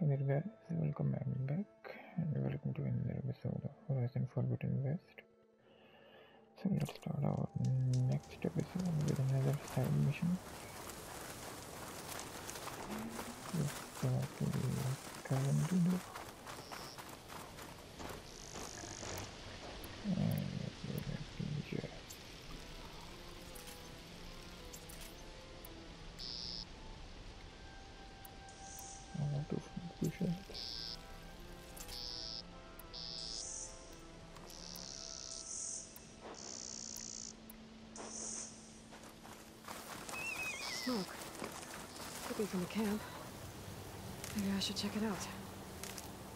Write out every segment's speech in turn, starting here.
Guys, welcome back and welcome to another episode of Horizon Forbidden West. So let's start our next episode with another side mission. Exactly what I want should check it out.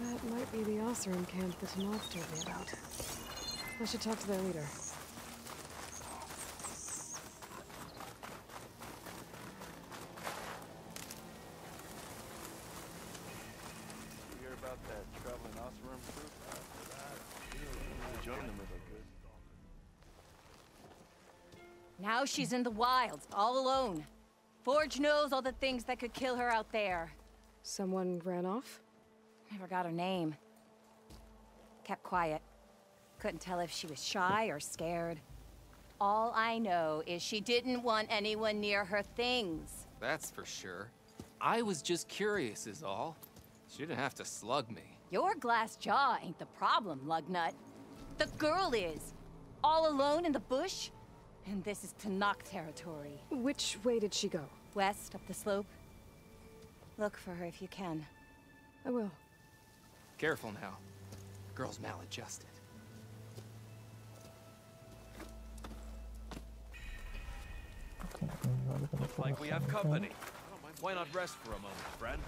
That might be the Oseram camp that Moth told me about. I should talk to their leader. Hear about that traveling Oseram group? After that, I'd join them if I could. Now she's in the wilds, all alone. Forge knows all the things that could kill her out there. Someone ran off? Never got her name. Kept quiet. Couldn't tell if she was shy or scared. All I know is she didn't want anyone near her things. That's for sure. I was just curious is all. She didn't have to slug me. Your glass jaw ain't the problem, Lugnut. The girl is. All alone in the bush. And this is Tenakth territory. Which way did she go? West, up the slope. Look for her if you can. I will. Careful now. Girl's maladjusted. Okay, Looks like we have company. Why not rest for a moment, friend?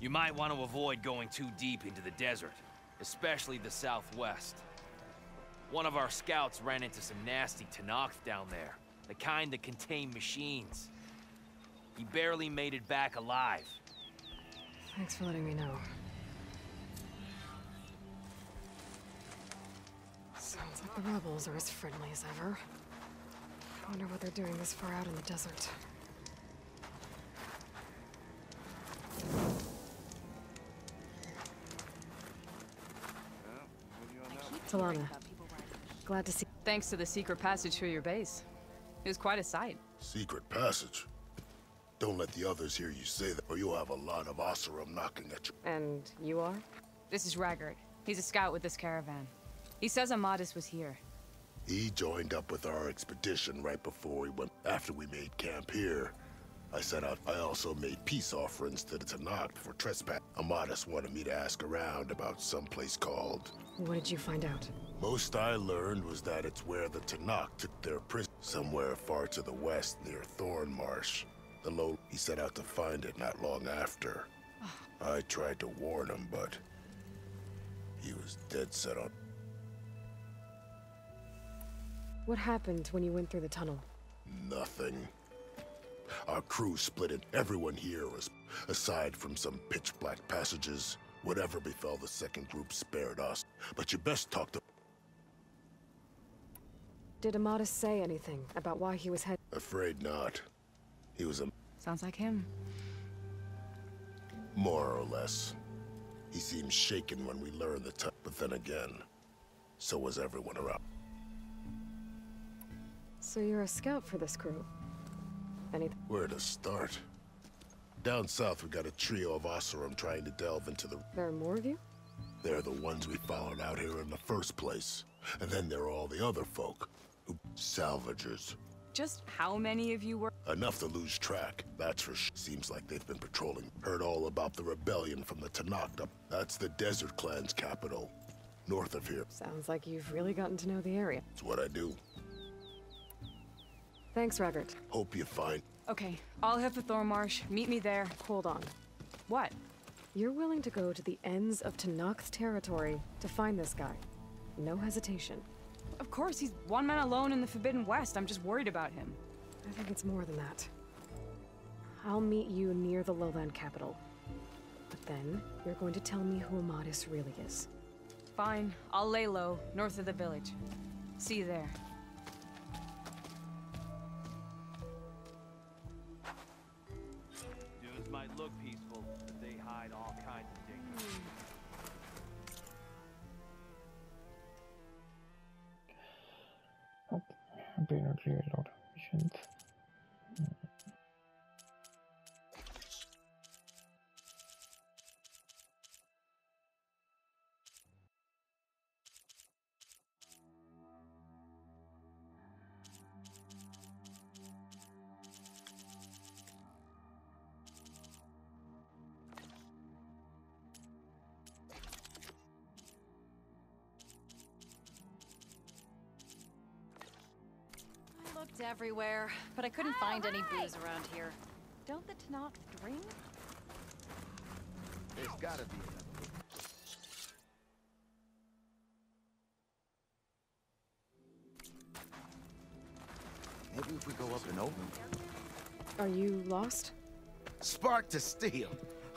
You might want to avoid going too deep into the desert, especially the southwest. One of our scouts ran into some nasty Tenakth down there, the kind that contain machines. He barely made it back alive. Thanks for letting me know. Sounds like the rebels are as friendly as ever. I wonder what they're doing this far out in the desert. Talanah, glad to see. Thanks to the secret passage through your base. It was quite a sight. Secret passage. Don't let the others hear you say that, or you'll have a lot of Oseram knocking at you. And you are? This is Raggard. He's a scout with this caravan. He says Amadis was here. He joined up with our expedition right before we went. After we made camp here, I set out. I also made peace offerings to the Tenakth for trespass. Amadis wanted me to ask around about some place called. What did you find out? Most I learned was that it's where the Tenakth took their prison, somewhere far to the west near Thorn Marsh. The low he set out to find it not long after. Ah. I tried to warn him, but he was dead set on. What happened when you went through the tunnel? Nothing. Our crew split it. Everyone here was, aside from some pitch black passages, whatever befell the second group spared us. But you best talk to. Did Amadis say anything about why he was head? Afraid not. He was a Sounds like him. more or less. He seemed shaken when we learned the t- but then again, so was everyone around. So you're a scout for this crew? Anything? Where to start? Down south, we got a trio of Oseram trying to delve into the. There are more of you? They're the ones we followed out here in the first place. And then there are all the other folk. Who salvagers. Just how many of you were? Enough to lose track, that's for sh- Seems like they've been patrolling. Heard all about the rebellion from the Tenakth. That's the Desert Clan's capital. North of here. Sounds like you've really gotten to know the area. It's what I do. Thanks, Robert. Hope you find. Okay, I'll head for Thornmarsh. Meet me there. Hold on. What? You're willing to go to the ends of Tenakth's territory to find this guy. No hesitation. Of course, he's one man alone in the Forbidden West. I'm just worried about him. I think it's more than that. I'll meet you near the lowland capital. But then, you're going to tell me who Amadis really is. Fine, I'll lay low, north of the village. See you there. Looked everywhere, but I couldn't find any booze around here. Don't the Tenakth drink? There's gotta be another. Maybe if we go up and over. Are you lost? Spark to steel.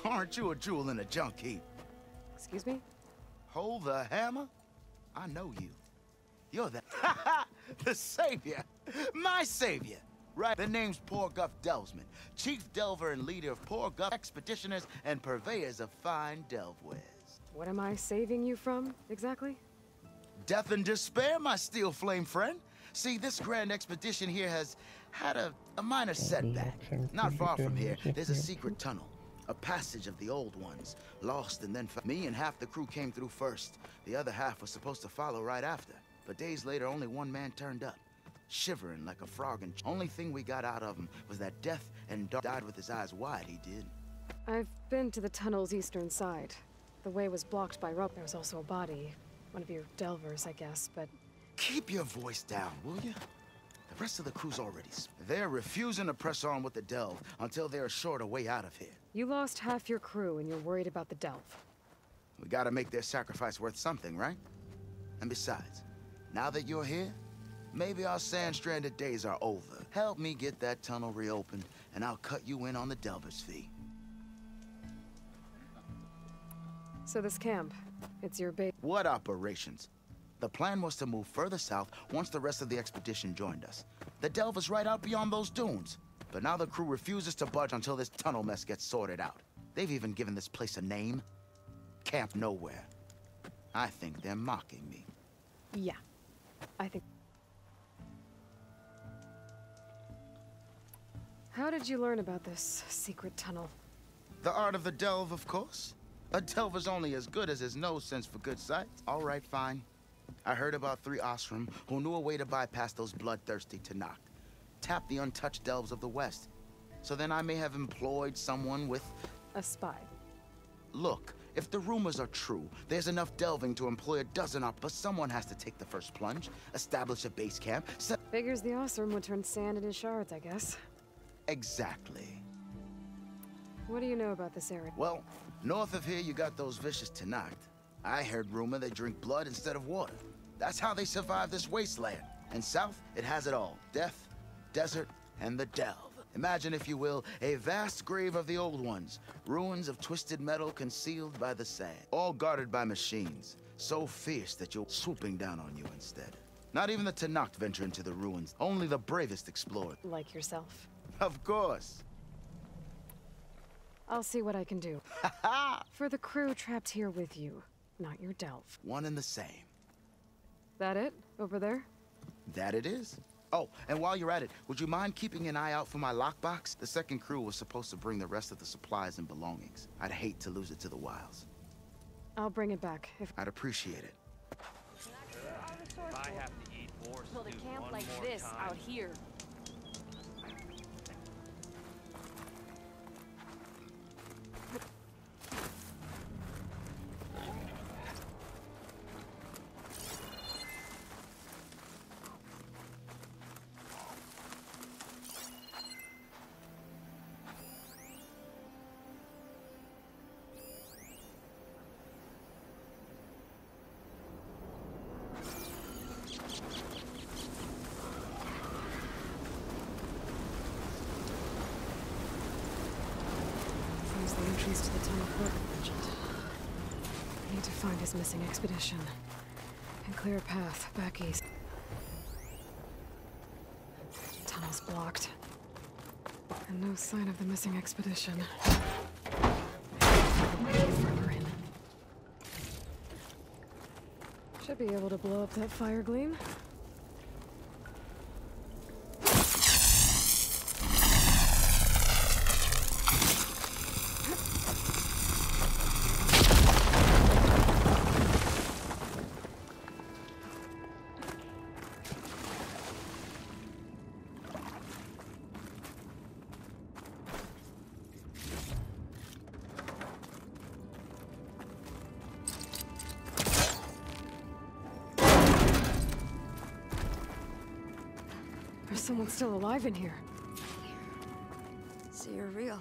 Aren't you a jewel in a junk heap? Excuse me? Hold the hammer? I know you. You're the Ha ha! the savior. My savior. Right. The name's Proguf Delvesman, chief delver and leader of Proguf expeditioners and purveyors of fine delvewares. What am I saving you from, exactly? Death and despair, my steel flame friend. See, this grand expedition here has had a, a minor setback. Not far from here, there's a secret tunnel. A passage of the old ones. Lost and then found. Me and half the crew came through first. The other half was supposed to follow right after. But days later, only one man turned up. Shivering like a frog and only thing we got out of him was that death and dark died with his eyes wide, he did. I've been to the tunnel's eastern side. The way was blocked by rope. There was also a body. One of your delvers, I guess, but Keep your voice down, will you? The rest of the crew's already. They're refusing to press on with the delve until they're assured a way out of here. you lost half your crew and you're worried about the delve. We gotta make their sacrifice worth something, right? And besides, now that you're here, maybe our sand-stranded days are over. Help me get that tunnel reopened, and I'll cut you in on the delver's fee. So this camp, it's your base. What operations? The plan was to move further south once the rest of the expedition joined us. The delve is right out beyond those dunes. But now the crew refuses to budge until this tunnel mess gets sorted out. They've even given this place a name. Camp Nowhere. I think they're mocking me. Yeah. I think. How did you learn about this secret tunnel? The art of the delve, of course. A delver's only as good as his nose sense for good sight. All right, fine. I heard about three Oseram who knew a way to bypass those bloodthirsty Tenakth. Tap the untouched delves of the West. So then I may have employed someone with... A spy. Look, if the rumors are true, there's enough delving to employ a dozen up, but someone has to take the first plunge, establish a base camp, set... Figures the Oseram would turn sand into shards, I guess. Exactly. What do you know about this area? Well, north of here you got those vicious Tenakth. I heard rumor they drink blood instead of water. That's how they survive this wasteland. And south, it has it all. Death, desert, and the delve. Imagine, if you will, a vast grave of the old ones. Ruins of twisted metal concealed by the sand. All guarded by machines. So fierce that you're swooping down on you instead. Not even the Tenakth venture into the ruins. Only the bravest explore. Like yourself. Of course. I'll see what I can do. For the crew trapped here with you, not your delve. One and the same. That it? Over there? That it is. Oh, and while you're at it, would you mind keeping an eye out for my lockbox? The second crew was supposed to bring the rest of the supplies and belongings. I'd hate to lose it to the wilds. I'll bring it back if I'd appreciate it. If I have to eat more Build a camp one like this time, out here. Need to find his missing expedition. And clear a path back east. Tunnel's blocked. And no sign of the missing expedition. Should be able to blow up that fire gleam. Still alive in here. So you're real.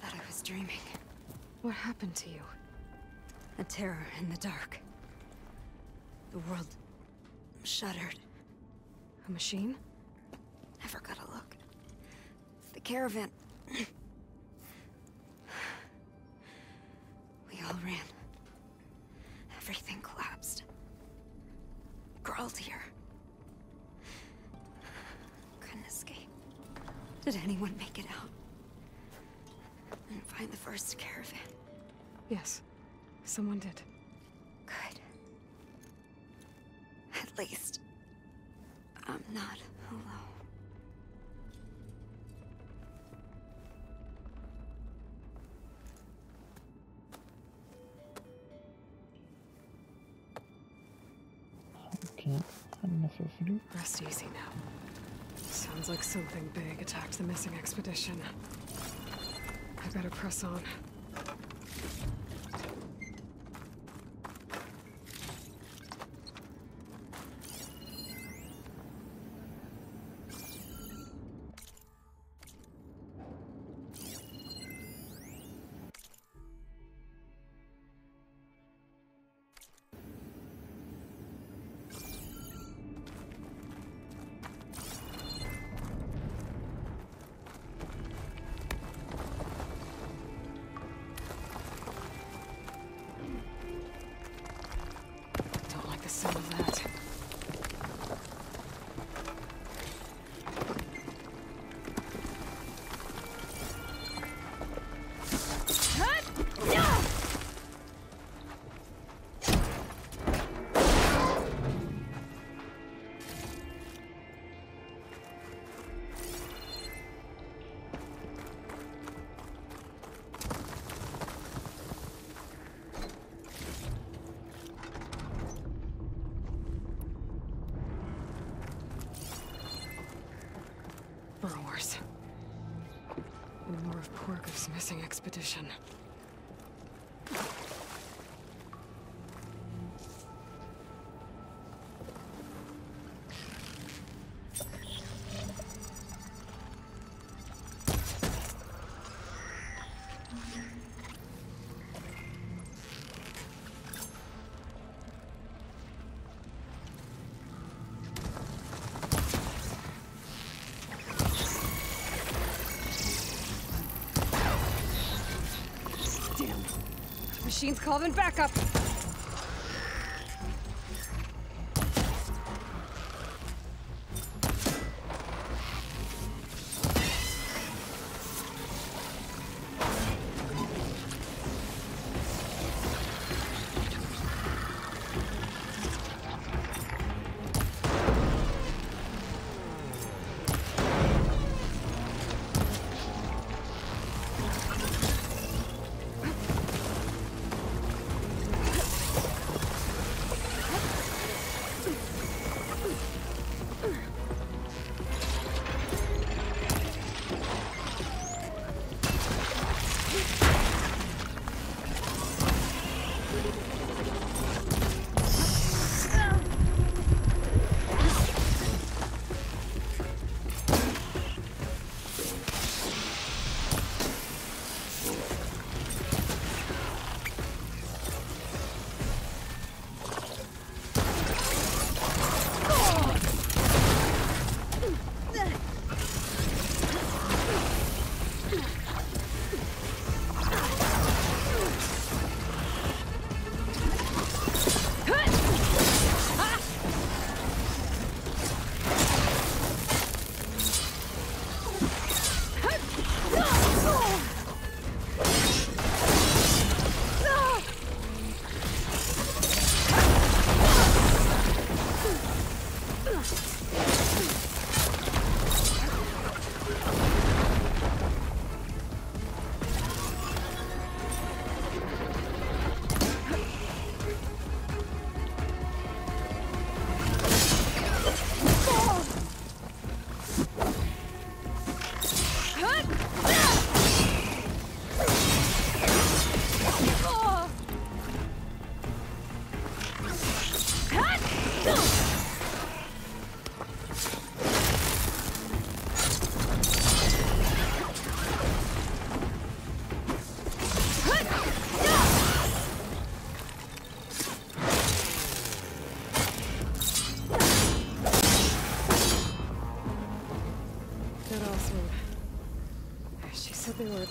Thought I was dreaming. What happened to you? A terror in the dark. The world shuddered. A machine? Never got a look. The caravan. Rest easy now. Sounds like something big attacked the missing expedition. I better press on. Missing expedition. Machine's calling backup. She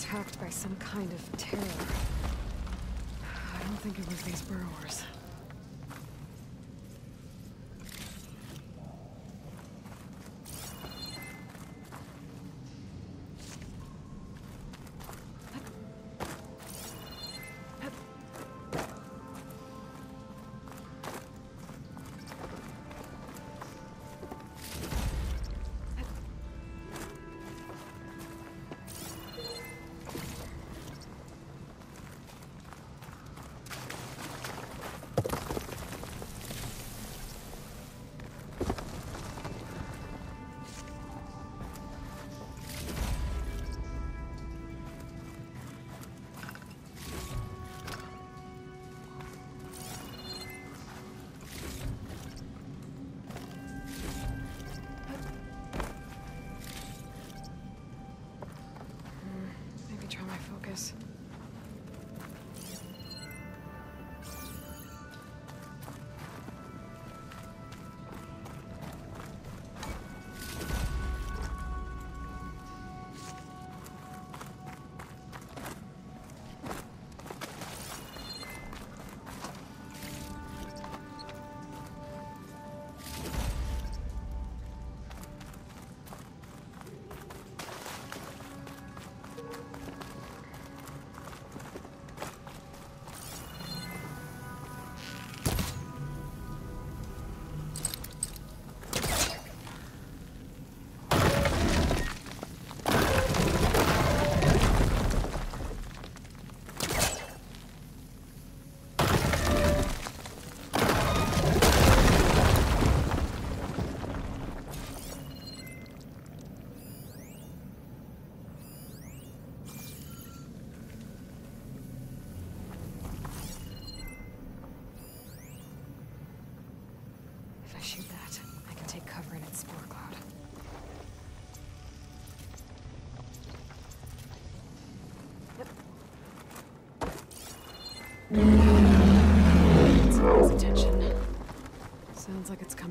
attacked by some kind of terror. I don't think it was these burrowers.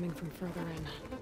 Coming from further in.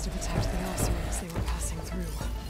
Have attacked the as they were passing through.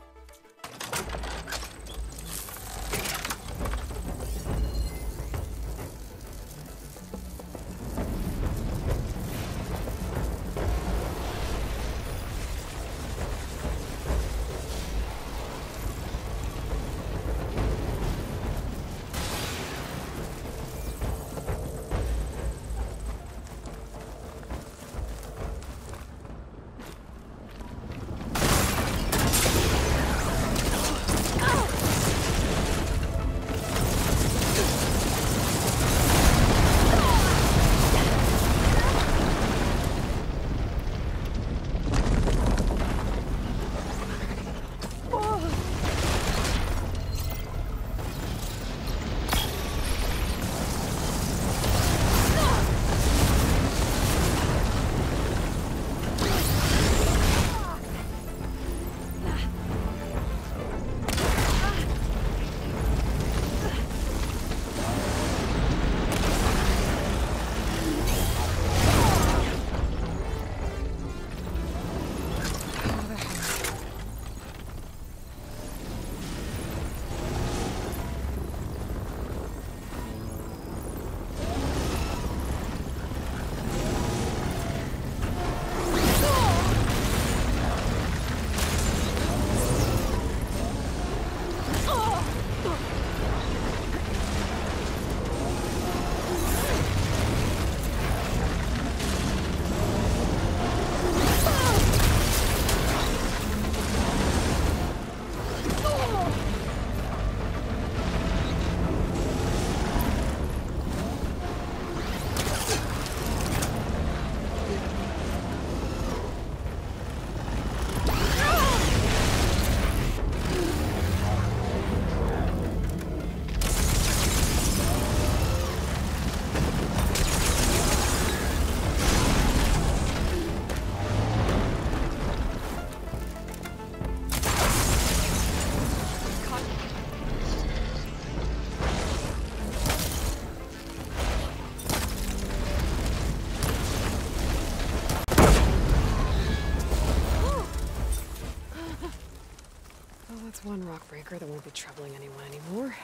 breaker that won't be troubling anyone anymore.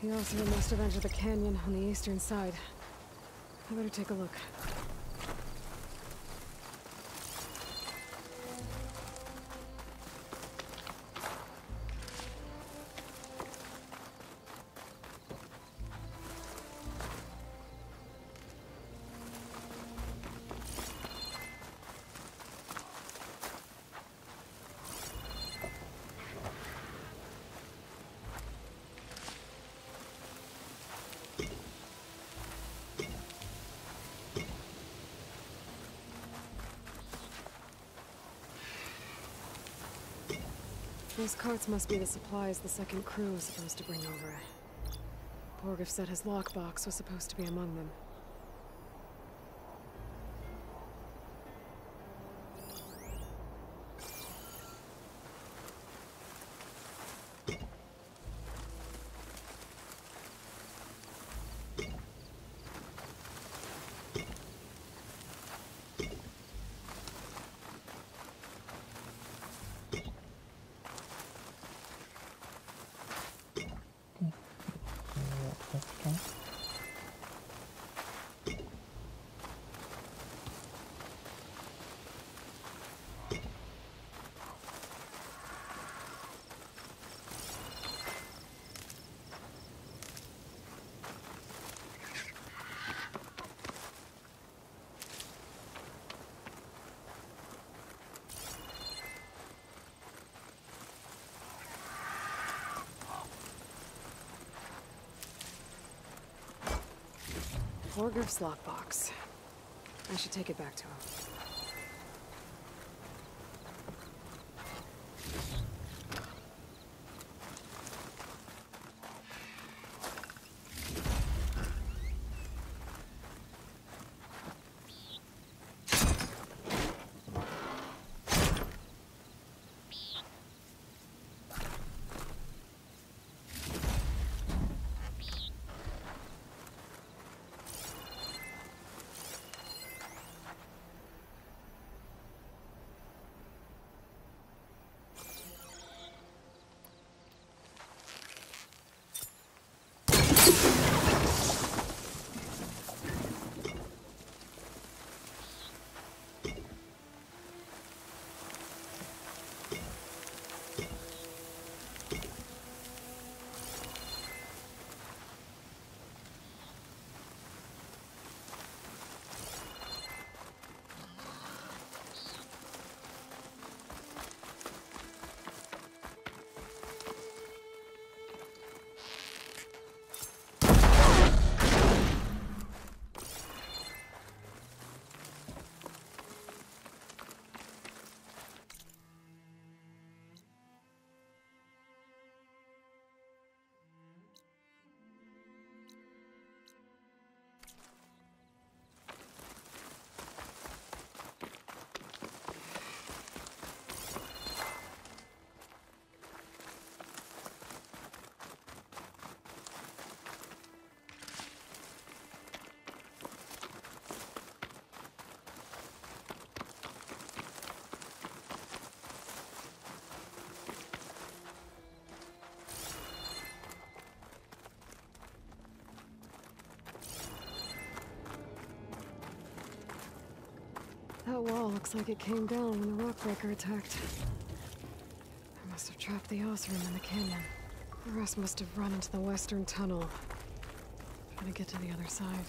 He also must have entered the canyon on the eastern side. I better take a look. Those carts must be the supplies the second crew was supposed to bring over. Proguf said his lockbox was supposed to be among them. Yeah, that's done. Proguf's lockbox. I should take it back to him. That wall looks like it came down when the rockbreaker attacked. I must have trapped the Oseram in the canyon. The rest must have run into the western tunnel. Trying to get to the other side.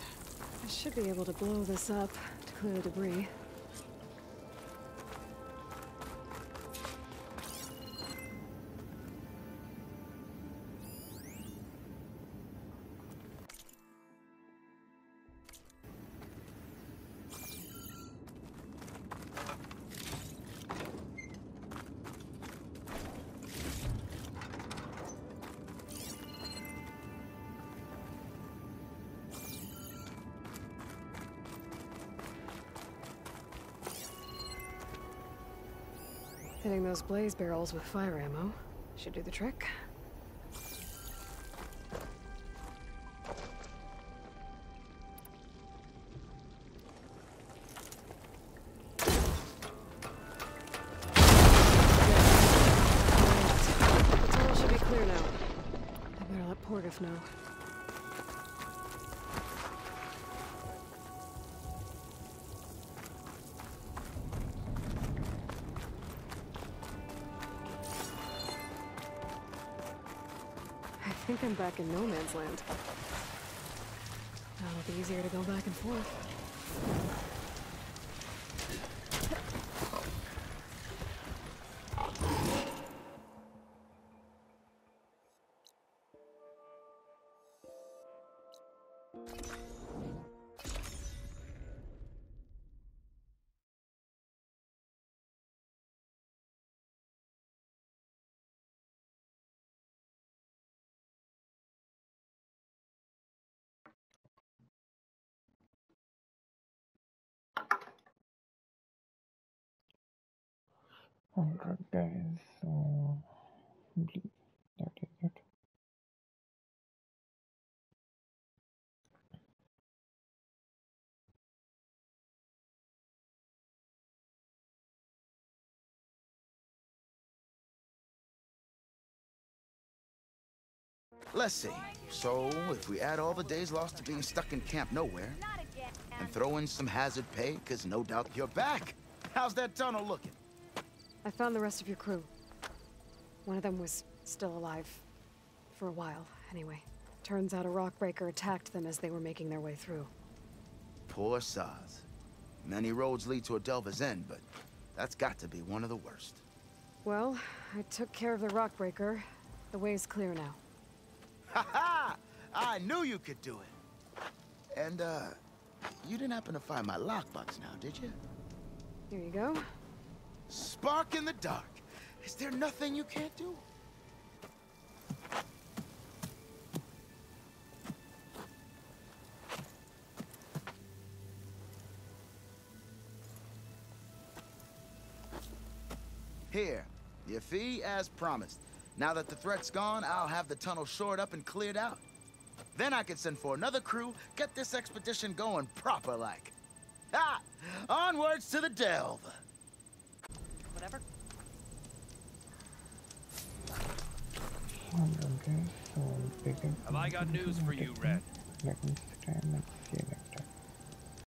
I should be able to blow this up to clear the debris. Hitting those blaze barrels with fire ammo should do the trick. Back in no man's land. It'll be easier to go back and forth. Alright guys, so that is it. Let's see. So, if we add all the days lost to being stuck in Camp Nowhere, and throw in some hazard pay, because no doubt you're back. How's that tunnel looking? I found the rest of your crew. One of them was still alive. For a while, anyway. Turns out a rockbreaker attacked them as they were making their way through. Poor Saz. Many roads lead to Adelva's End, but that's got to be one of the worst. Well, I took care of the rockbreaker. The way's clear now. Ha ha! I knew you could do it. And, uh, you didn't happen to find my lockbox now, did you? Here you go. Spark in the dark. Is there nothing you can't do? Here, your fee as promised. Now that the threat's gone, I'll have the tunnel shored up and cleared out. Then I can send for another crew, get this expedition going proper like. Ah! Onwards to the delve! Whatever. Alright guys, so begin. Have I got news for you, Red?